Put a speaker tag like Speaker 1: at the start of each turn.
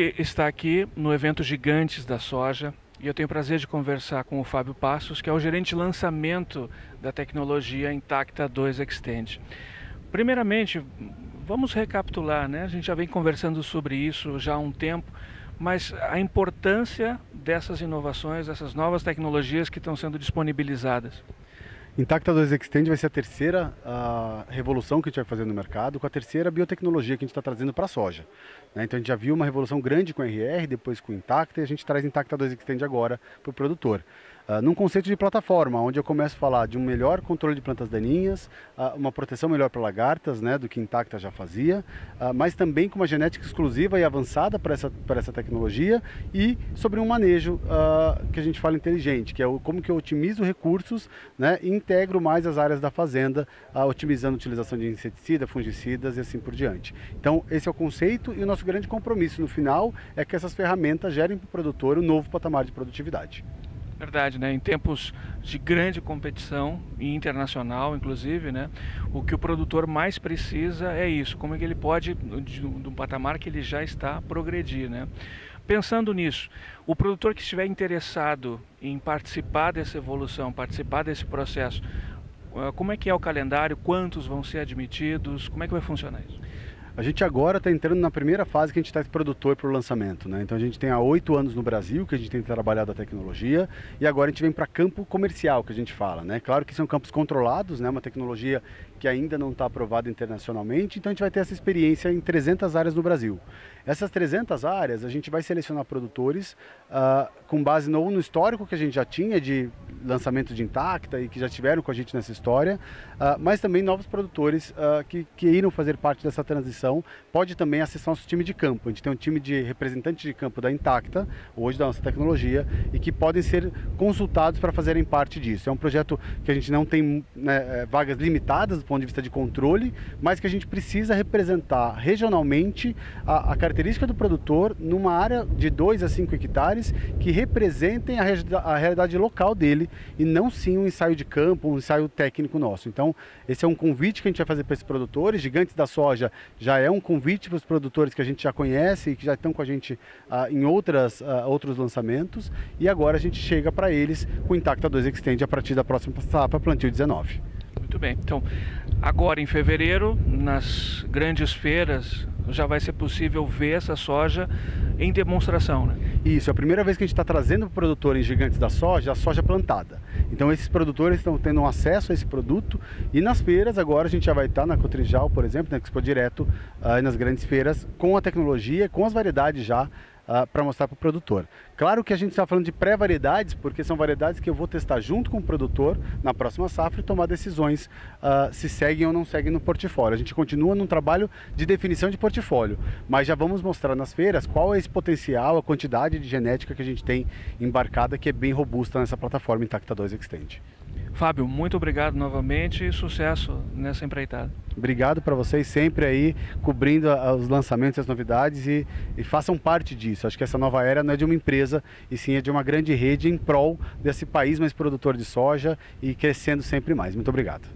Speaker 1: está aqui no evento Gigantes da Soja e eu tenho o prazer de conversar com o Fábio Passos, que é o gerente de lançamento da tecnologia Intacta 2 Extend. Primeiramente, vamos recapitular, né? A gente já vem conversando sobre isso já há um tempo, mas a importância dessas inovações, dessas novas tecnologias que estão sendo disponibilizadas.
Speaker 2: Intacta 2 Extend vai ser a terceira a revolução que a gente vai fazer no mercado, com a terceira biotecnologia que a gente está trazendo para a soja. Né? Então a gente já viu uma revolução grande com a RR, depois com o Intacta, e a gente traz Intacta 2 Extend agora para o produtor uh, num conceito de plataforma, onde eu começo a falar de um melhor controle de plantas daninhas, uh, uma proteção melhor para lagartas, né, do que Intacta já fazia, uh, mas também com uma genética exclusiva e avançada para essa, para essa tecnologia e sobre um manejo que a gente fala inteligente, que é o, como que eu otimizo recursos né, e integro mais as áreas da fazenda, otimizando a utilização de inseticida, fungicidas e assim por diante. Então, esse é o conceito e o nosso grande compromisso no final é que essas ferramentas gerem para o produtor um novo patamar de produtividade.
Speaker 1: Verdade, né? Em tempos de grande competição e internacional, inclusive, né? O que o produtor mais precisa é isso, como é que ele pode, do patamar que ele já está, progredir, né? Pensando nisso, o produtor que estiver interessado em participar dessa evolução, participar desse processo, ah, como é que é o calendário? Quantos vão ser admitidos? Como é que vai funcionar isso?
Speaker 2: A gente agora está entrando na primeira fase que a gente está produtor para o lançamento. Né? Então a gente tem há oito anos no Brasil que a gente tem trabalhado a tecnologia e agora a gente vem para campo comercial que a gente fala. Né? Claro que são campos controlados, né? uma tecnologia que ainda não está aprovada internacionalmente, então a gente vai ter essa experiência em 300 áreas no Brasil. Essas 300 áreas a gente vai selecionar produtores uh, com base no, no, histórico que a gente já tinha de lançamento de Intacta e que já tiveram com a gente nessa história, uh, mas também novos produtores uh, que, que irão fazer parte dessa transição. Pode também acessar nosso time de campo. A gente tem um time de representantes de campo da Intacta, hoje da nossa tecnologia, e que podem ser consultados para fazerem parte disso. É um projeto que a gente não tem né, eh, vagas limitadas do ponto de vista de controle, mas que a gente precisa representar regionalmente a, a característica do produtor numa área de 2 a 5 hectares que representem a, a, realidade local dele e não sim um ensaio de campo, um ensaio técnico nosso. Então, esse é um convite que a gente vai fazer para esses produtores. Gigantes da Soja já é um convite para os produtores que a gente já conhece e que já estão com a gente uh, em outras, uh, outros lançamentos. E agora a gente chega para eles com o Intacta 2 Extend a partir da próxima safra, plantio 19.
Speaker 1: Muito bem. Então, agora em fevereiro, nas grandes feiras, já vai ser possível ver essa soja em demonstração, né?
Speaker 2: Isso, é a primeira vez que a gente está trazendo para o produtor em Gigantes da Soja a soja plantada. Então esses produtores estão tendo acesso a esse produto e nas feiras agora a gente já vai estar tá na Cotrijal, por exemplo, na Expo Direto, uh, nas grandes feiras, com a tecnologia, com as variedades já uh, ah, para mostrar para o produtor. Claro que a gente está falando de pré-variedades, porque são variedades que eu vou testar junto com o produtor na próxima safra e tomar decisões uh, se seguem ou não seguem no portfólio. A gente continua num trabalho de definição de portfólio, mas já vamos mostrar nas feiras qual é esse potencial, a quantidade de genética que a gente tem embarcada, que é bem robusta nessa plataforma Intacta 2 Extend.
Speaker 1: Fábio, muito obrigado novamente e sucesso nessa empreitada.
Speaker 2: Obrigado para vocês sempre aí cobrindo os lançamentos as novidades e, e, façam parte disso. Acho que essa nova era não é de uma empresa e sim é de uma grande rede em prol desse país mais produtor de soja e crescendo sempre mais. Muito obrigado.